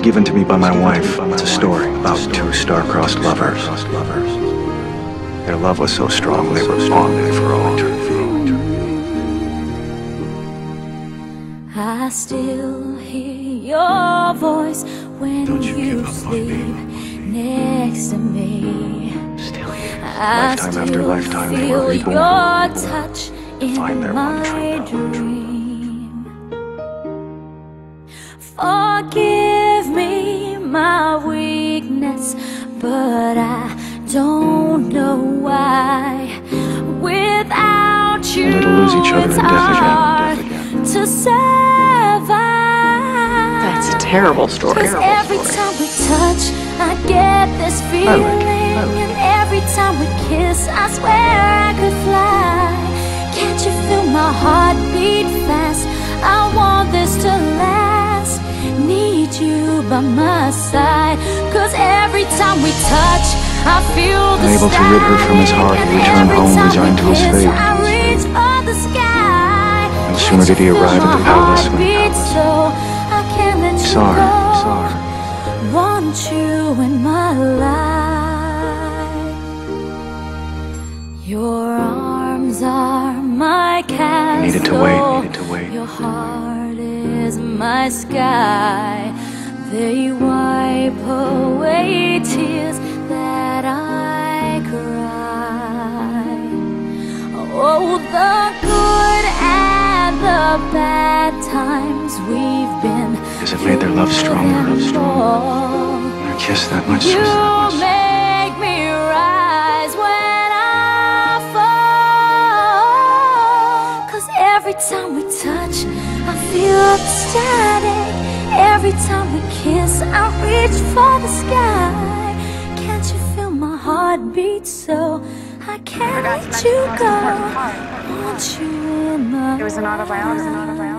was given to me by my wife. It's a story about two star-crossed lovers. Their love was so strong they were bonded for all eternity. I still hear your voice when Don't you you give up on me. sleep next to me. Still here. I Lifetime after lifetime, they feel were reborn. your touch in Find their one true my love. dream. Forgive know why. Without you, Only to lose each other it's in death again, death again. to survive. That's a terrible story. Cause every time we touch, I get this I feeling. like. I like And every time we kiss, I swear I could fly. Can't you feel my heart beat fast? I want this to last. Need you by my side. Cause every time we touch, I feel the Unable to rid her from his heart, he returned home resigned to his fate. I reach for the sky. No sooner did he arrive at the palace when- beat so I can't let you Saw her, go saw her. want you in my life. Your arms are my castle. Needed to wait, needed to wait. Your heart is my sky. Bad times we've been. Has it made their love stronger? Stronger. A kiss that much You that much. make me rise when I fall. Cause every time we touch, I feel ecstatic. Every time we kiss, I reach for the sky. Can't you feel my heart beat so I can't let you go? Want you in my It was an autobiography.